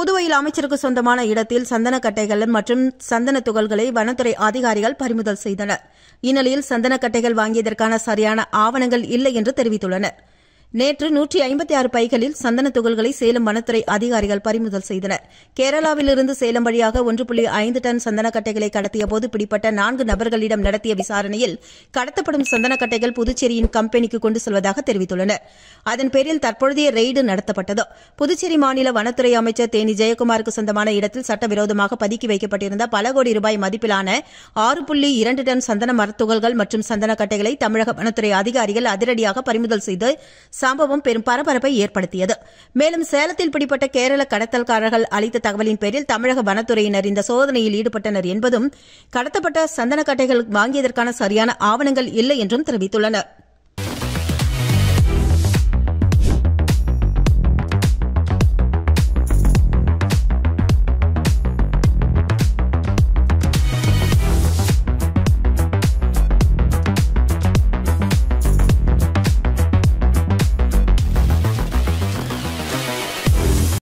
புதுவையில் அமைச்சருக்கு சொந்தமான இடத்தில் சந்தன கட்டைகள் மற்றும் சந்தன துகள்களை வனத்துறை அதிகாரிகள் பறிமுதல் செய்தனர். இந்நிலையில் சந்தன கட்டைகள் வாங்கியதற்கான சரியான ஆவணங்கள் இல்லை என்று தெரிவித்துள்ளனா் நேற்று நூற்றி ஐம்பத்தி ஆறு பைகளில் சந்தன துகள்களை சேலம் வனத்துறை அதிகாரிகள் பறிமுதல் செய்தனர். கேரளாவிலிருந்து சேலம் வழியாக ஒன்று புள்ளி ஐந்து டன் சந்தனக்கட்டைகளை கடத்தியபோது பிடிப்பட்ட நான்கு நபர்களிடம் நடத்திய விசாரணையில் கடத்தப்படும் சந்தனக்கட்டைகள் புதுச்சேரியின் கம்பெனிக்கு கொண்டு செல்வதாக தெரிவித்துள்ளனர். அதன் பேரில் தற்பொழுதைய ரெய்டு நடத்தப்பட்டது. புதுச்சேரி மாநில வனத்துறை அமைச்சர் தேனி ஜெயக்குமாருக்கு சொந்தமான இடத்தில் சட்டவிரோதமாக பதுக்கி வைக்கப்பட்டிருந்த பல கோடி ரூபாய் மதிப்பிலான ஆறு புள்ளி இரண்டு டன் சந்தன மரத்துகள்கள் மற்றும் சந்தனக்கட்டைகளை தமிழக வனத்துறை அதிகாரிகள் அதிரடியாக பறிமுதல் செய்து சம்பவம் பெரும் பரபரப்பை ஏற்படுத்தியது. மேலும் சேலத்தில் பிடிப்பட்ட கேரள கடத்தல்காரர்கள் அளித்த தகவலின் பேரில் தமிழக வனத்துறையினர் இந்த சோதனையில் ஈடுபட்டனர் என்பதும் கடத்தப்பட்ட சந்தனக்கட்டைகள் வாங்கியதற்கான சரியான ஆவணங்கள் இல்லை என்றும் தெரிவித்துள்ளனா்